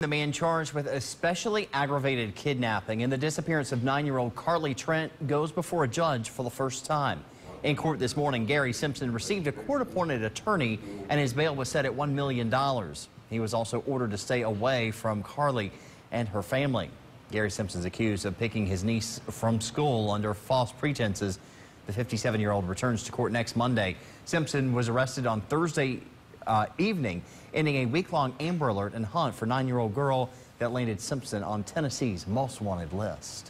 The man charged with especially aggravated kidnapping and the disappearance of nine-year-old Carlie Trent goes before a judge for the first time. In court this morning, Gary Simpson received a court-appointed attorney and his bail was set at $1 million. He was also ordered to stay away from Carlie and her family. Gary Simpson is accused of picking his niece from school under false pretenses. The 57-year-old returns to court next Monday. Simpson was arrested on Thursday uh, evening, ending a week-long Amber Alert and hunt for nine-year-old girl that landed Simpson on Tennessee's most wanted list.